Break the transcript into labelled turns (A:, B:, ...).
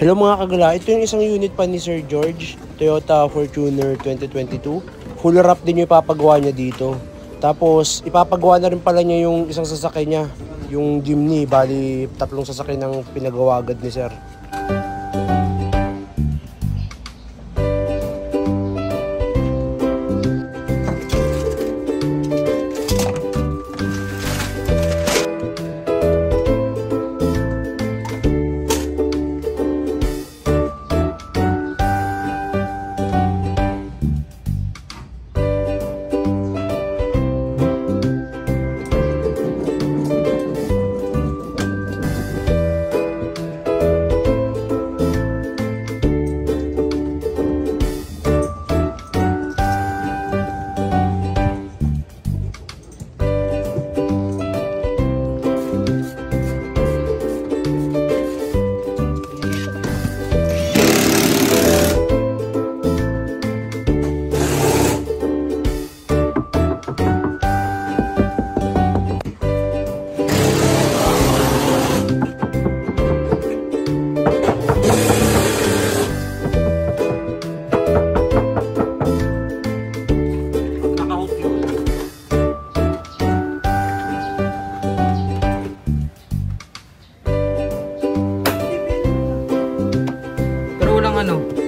A: Hello mga kagala, ito yung isang unit pa ni Sir George, Toyota Fortuner 2022. Full wrap din yung ipapagawa niya dito. Tapos ipapagawa na rin pala niya yung isang sasakyan niya, yung Jimny, bali tatlong sasakyan ng pinagawa agad ni Sir.
B: Vámonos.